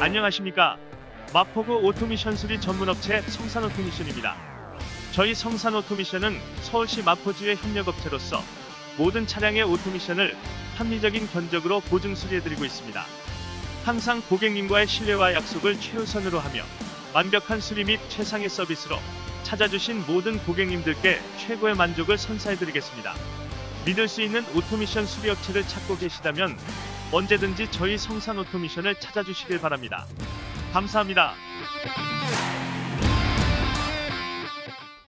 안녕하십니까. 마포구 오토미션 수리 전문업체 성산 오토미션입니다. 저희 성산 오토미션은 서울시 마포지의 협력업체로서 모든 차량의 오토미션을 합리적인 견적으로 보증 수리해드리고 있습니다. 항상 고객님과의 신뢰와 약속을 최우선으로 하며 완벽한 수리 및 최상의 서비스로 찾아주신 모든 고객님들께 최고의 만족을 선사해드리겠습니다. 믿을 수 있는 오토미션 수리업체를 찾고 계시다면 언제든지 저희 성산 오토미션을 찾아주시길 바랍니다. 감사합니다.